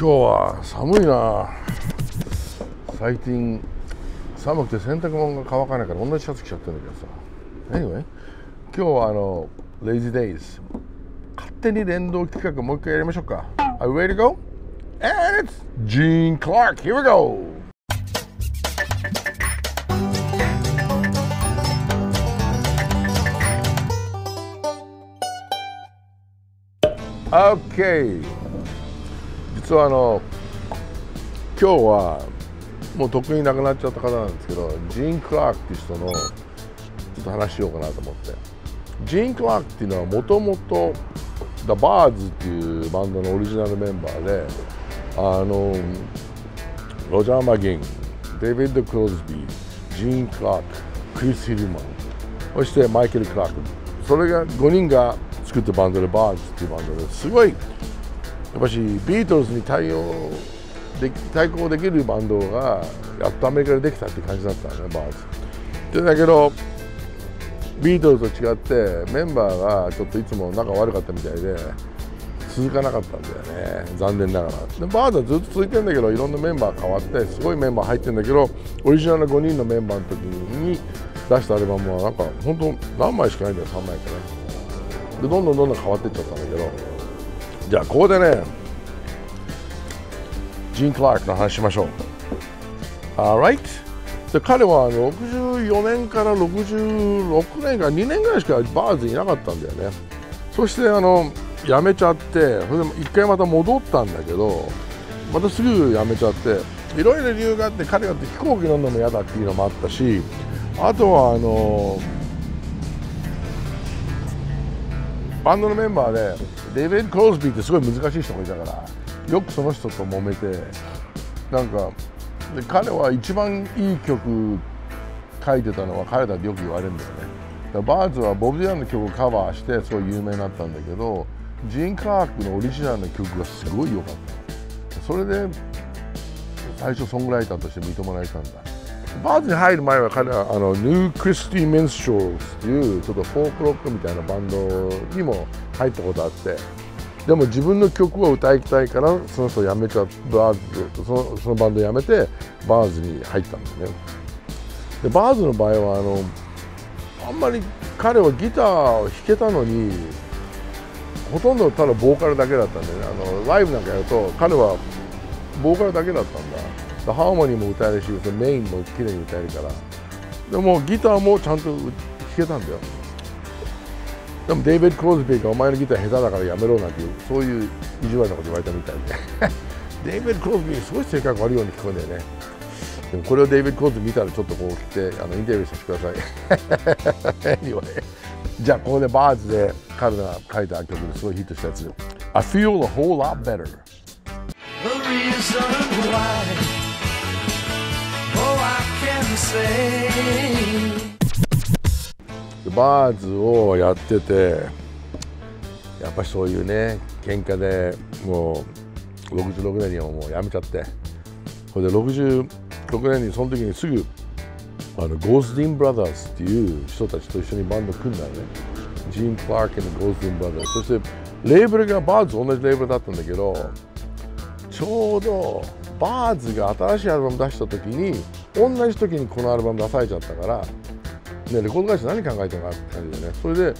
今日は寒いな。最近寒くて洗濯物が乾かないから同じシャツ着ちゃってるんだけどさ。Anyway 今日はあの Lazy Days 勝手に連動企画もう一回やりましょうか。Are you ready to go? And it's Gene Clark. Here we go! Okay 実はあの今日はもうとっくに亡くなっちゃった方なんですけどジーン・クラークっていう人のちょっと話しようかなと思って。ジーン・クラークっていうのはもともと The Birds っていうバンドのオリジナルメンバーであのロジャー・マギンデイビッド・クローズビージーン・クラーククリス・ヒルマンそしてマイケル・クラークそれが5人が作ったバンドでバーズっていうバンドですごいやっぱしビートルズに対応で対抗できるバンドがやっとアメリカでできたって感じだったねバーズ。でだけどビートルズと違ってメンバーがちょっといつも仲悪かったみたいで続かなかったんだよね残念ながらでバーズはずっと続いてんだけどいろんなメンバー変わってすごいメンバー入ってるんだけどオリジナル5人のメンバーの時に出したアルバムはなんか本当何枚しかないんだよ3枚かねでどんどんどんどん変わっていっちゃったんだけどじゃあここでねジーン・クラークの話しましょう。Alright で彼は64年から66年か2年ぐらいしかバーズいなかったんだよね。そしてあの辞めちゃってそれで一回また戻ったんだけどまたすぐ辞めちゃっていろいろ理由があって彼が飛行機乗るのも嫌だっていうのもあったしあとはあのバンドのメンバーでデイビッド・クローズビーってすごい難しい人がいたからよくその人と揉めてなんかで彼は一番いい曲書いてたのは彼だってよく言われるんだよね。だバーズはボブ・ディランの曲をカバーしてすごい有名になったんだけどジーン・クラークのオリジナルの曲がすごい良かった。それで最初ソングライターとして認められたんだ。バーズに入る前は彼はあのニュー・クリスティ・ミンストレルズっていうちょっとフォークロックみたいなバンドにも入ったことあって。でも自分の曲を歌いたいからその人辞めちゃバーズそのそのバンド辞めてバーズに入ったんだよね。でバーズの場合はあのあんまり彼はギターを弾けたのにほとんどただボーカルだけだったんで、ね、あのライブなんかやると彼はボーカルだけだったんだ。ハーモニーも歌えるしメインも綺麗に歌えるから。でもギターもちゃんと弾けたんだよ。でもデイビッド・クローズビーがお前のギター下手だからやめろなんていうそういう意地悪なこと言われたみたいで。デイビッド・クローズビーすごい性格悪いように聞こえるんだよね。でもこれをデイビッド・クローズ見たらちょっとこう来てあのインタビューさせてください anyway じゃあここでバーズで彼が書いた曲ですごいヒットしたやつ。I feel a whole lot better The reason why バーズをやっててやっぱりそういうね喧嘩でもう66年にはもうやめちゃってそれで66年にその時にすぐあのゴースディン・ブラザーズっていう人たちと一緒にバンド組んだのね。ジーン・クラークのゴースディン・ブラザーズそしてレーベルがバーズ同じレーベルだったんだけどちょうどバーズが新しいアルバム出した時に同じ時にこのアルバム出されちゃったからね、レコード会社何考えてるかって感じでね。それで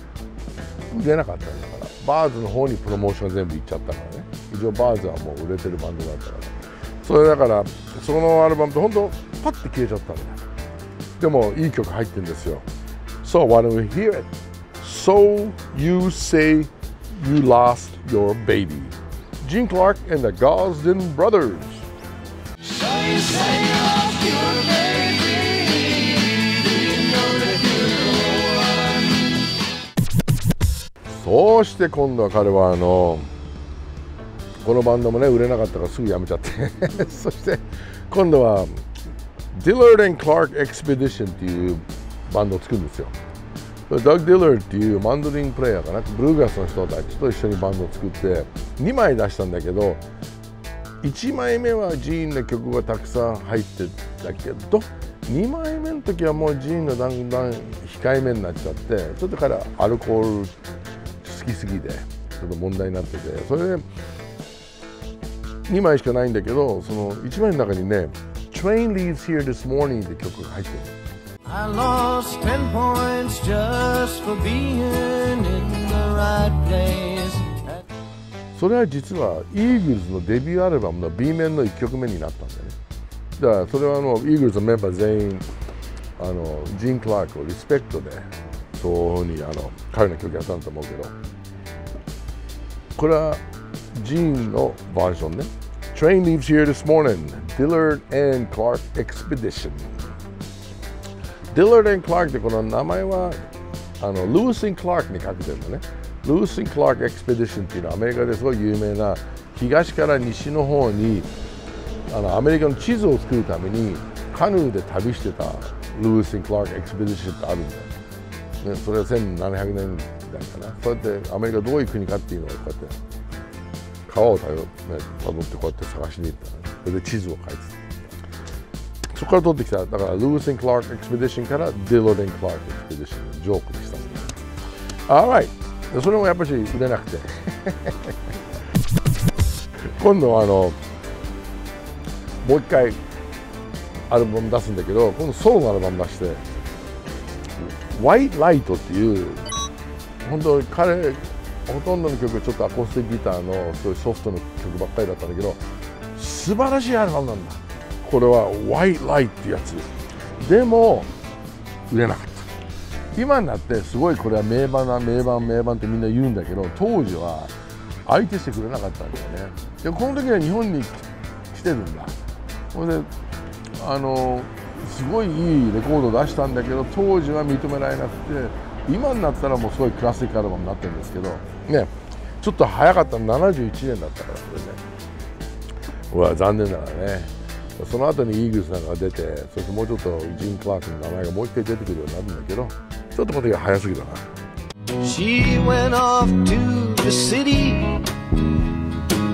売れなかったんだからバーズの方にプロモーション全部行っちゃったからね。一応バーズはもう売れてるバンドだったから。それだからそのアルバムって本当パッて消えちゃったんだよ。でもいい曲入ってるんですよ。So why don't we hear it? So you say you lost your baby. Gene Clark and the Gosden Brothers. So you say you lost そして今度は彼はあのこのバンドもね売れなかったからすぐ辞めちゃって。そして今度は Dillard and Clark Expedition っていうバンドを作るんですよ。ダグ・ディラードっていうマンドリンプレイヤーかな。ブルーグラスの人たちと一緒にバンドを作って2枚出したんだけど1枚目はジーンの曲がたくさん入ってたけど2枚目の時はもうジーンのだんだん控えめになっちゃってちょっと彼はアルコールきすぎでちょっと問題になってて。それで2枚しかないんだけどその1枚の中にね「Train Leaves Here This Morning」って曲が入ってる。I lost ten points just for being in the right place. それは実はイーグルズのデビューアルバムの B 面の1曲目になったんだよね。だからそれはあのイーグルズのメンバー全員あのジーン・クラークをリスペクトでそういうふうにあの彼の曲やったんだと思うけどこれはジーンのバージョンね。Train leaves here this morning. Dillard and Clark Expedition. Dillard and Clark ってこの名前はあのルース・ン・クラークにかけてるのね。ルース・ン・クラーク・エクスペディションっていうのはアメリカですごい有名な東から西の方にあのアメリカの地図を作るためにカヌーで旅してたルース・ン・クラーク・エクスペディションってあるんだよ、ね、それは1700年代かなそうやってアメリカどういう国かっていうのをこうやって川をたど,、ね、たどってこうやって探しに行ったそれで地図を書いてそこから取ってきただからルース・ン・クラーク・エクスペディションからディロデン・クラーク・エクスペディション。ジョークにしたんだ Alright それもやっぱし売れなくて。今度はあのもう一回アルバム出すんだけど今度ソロのアルバム出して「White Light」っていう本当彼ほとんどの曲ちょっとアコースティックギターのそういうソフトの曲ばっかりだったんだけど素晴らしいアルバムなんだ。これは「White Light」ってやつ。でも売れなかった。今になってすごいこれは名盤な名盤名盤ってみんな言うんだけど当時は相手してくれなかったんだよね。でこの時は日本に来てるんだ。ほんであのすごいいいレコード出したんだけど当時は認められなくて今になったらもうすごいクラシックアルバムになってるんですけどね。ちょっと早かった71年だったからこれねうわ残念ながらね。その後にイーグルスなんかが出てそしてもうちょっとジン・クラークの名前がもう一回出てくるようになるんだけどちょっとこの時は早すぎだな。She went off to the city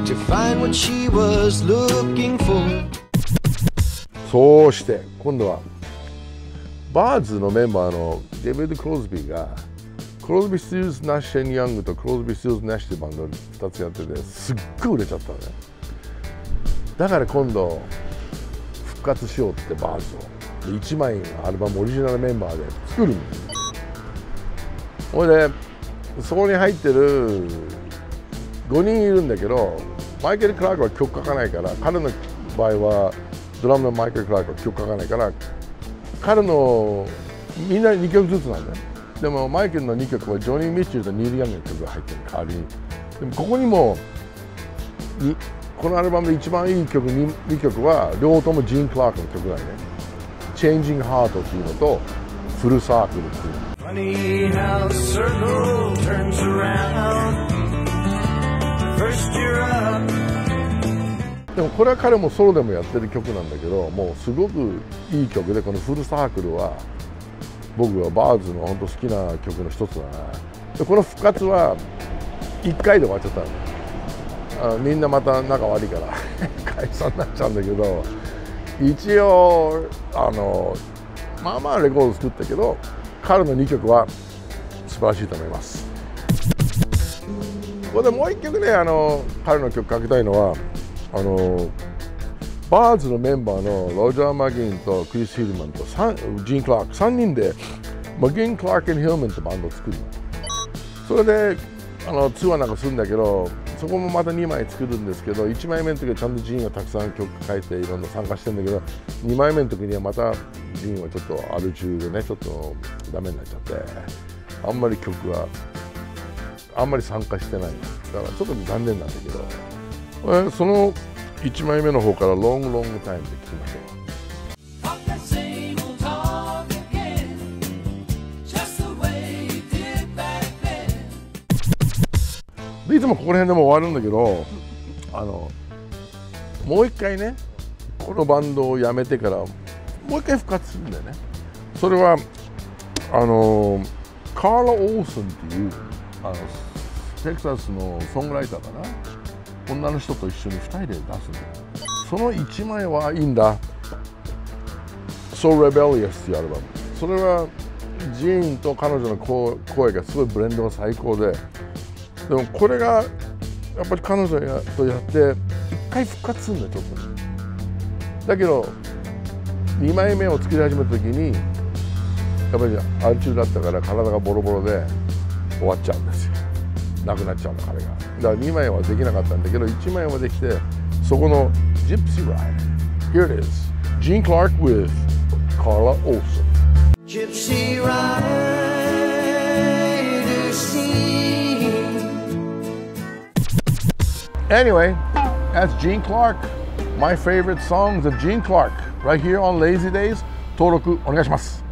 to find what she was looking for. そうして今度はバーズのメンバーのデビッド・クローズビーがクロスビー・スティルス・ナッシュ・ヤングとクロスビー・スティルス・ナッシュっていうバンドを2つやっててすっごい売れちゃったのね。だから今度復活しようってバーズを。1枚アルバムオリジナルメンバーで作るんですほいでそこに入ってる5人いるんだけどマイケル・クラークは曲書かないから彼の場合はドラムのマイケル・クラークは曲書かないから彼のみんな2曲ずつなんだよ。でもマイケルの2曲はジョニー・ミッチェルとニール・ヤングの曲が入ってる代わりに。でもここにもにこのアルバムで一番いい曲 2, 2曲は両方ともジーン・クラークの曲だよね「Changing Heart」っていうのと「フルサークル」っていう Funny how the circle turns around. First you're up, でもこれは彼もソロでもやってる曲なんだけどもうすごくいい曲でこの「フルサークル」は僕はバーズの本当好きな曲の一つだな。でこの復活は1回で終わっちゃったの。あみんなまた仲悪いから 解散になっちゃうんだけど一応あのまあまあレコード作ったけど彼の2曲は素晴らしいと思います。ここでもう1曲ねあの彼の曲かけたいのはあのバーズのメンバーのロジャー・マギンとクリス・ヒルマンとサンジン・クラーク3人でマギン・クラーク・ヒルマンってバンドを作るそれであのツアーなんかするんだけどそこもまた2枚作るんですけど1枚目の時はちゃんとジーンがたくさん曲書いていろんな参加してるんだけど2枚目の時にはまたジーンはちょっとアル中でねちょっとダメになっちゃってあんまり曲があんまり参加してない。だからちょっと残念なんだけど。えーその1枚目の方から「ロングロングタイム」で聴きましょう。いつもここら辺でも終わるんだけどあのもう一回ねこのバンドをやめてからもう一回復活するんだよねそれはあのカーラ・オーソンっていうあのテキサスのソングライターかな女の人と一緒に2人で出すんだよ。その1枚はいいんだ「So Rebellious」っていうアルバム。それはジーンと彼女の声がすごいブレンドが最高で。でもこれがやっぱり彼女とやって一回復活するんだよちょっと。だけど2枚目を作り始めた時にやっぱりアル中だったから体がボロボロで終わっちゃうんですよ。なくなっちゃうの彼が。だから2枚はできなかったんだけど1枚はできてそこの Gypsy Ride Here it is Gene Clark with Carla Olson Gypsy rider scene. Anyway, that's Gene Clark. My favorite songs of Gene Clark right here on Lazy Days. 登録お願いします。